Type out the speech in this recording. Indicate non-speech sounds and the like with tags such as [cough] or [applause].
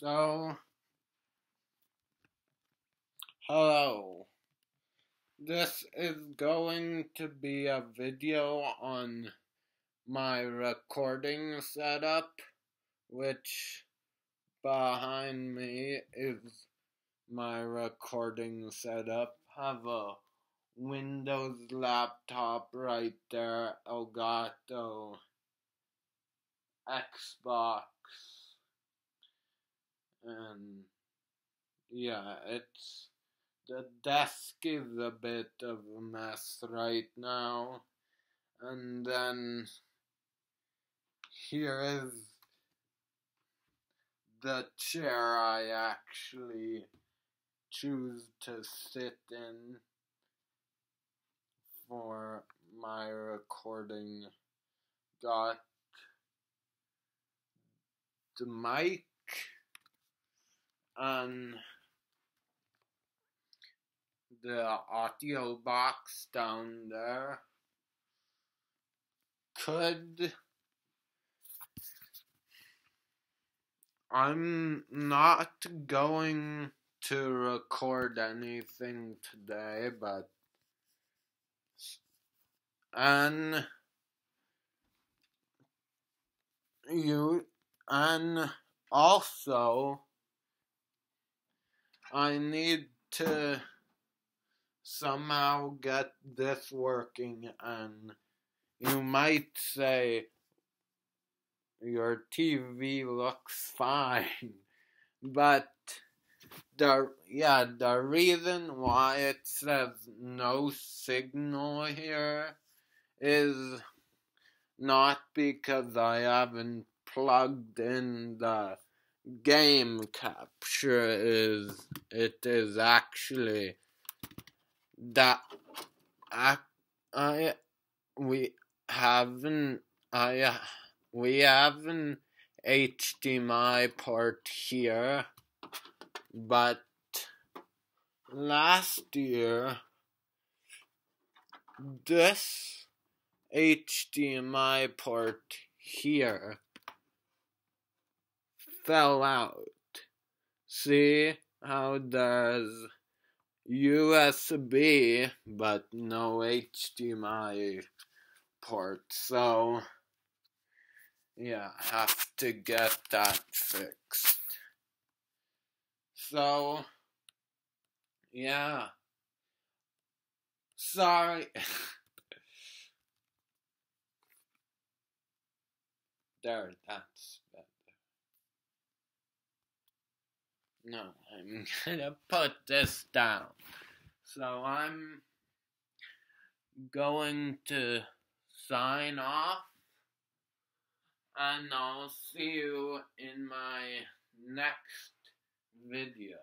So, hello. This is going to be a video on my recording setup, which behind me is my recording setup. Have a Windows laptop right there, Elgato Xbox and yeah, it's the desk is a bit of a mess right now, and then here is the chair I actually choose to sit in for my recording. Got the mic on the audio box down there could I'm not going to record anything today, but and you and also I need to somehow get this working, and you might say your TV looks fine, but the yeah the reason why it says no signal here is not because I haven't plugged in the game capture is it is actually that I, I we haven't I we have an HDMI port here but last year this HDMI port here fell out. See how does USB but no HDMI port. So, yeah, have to get that fixed. So, yeah. Sorry. [laughs] there, that's No, I'm [laughs] gonna put this down. So I'm going to sign off, and I'll see you in my next video.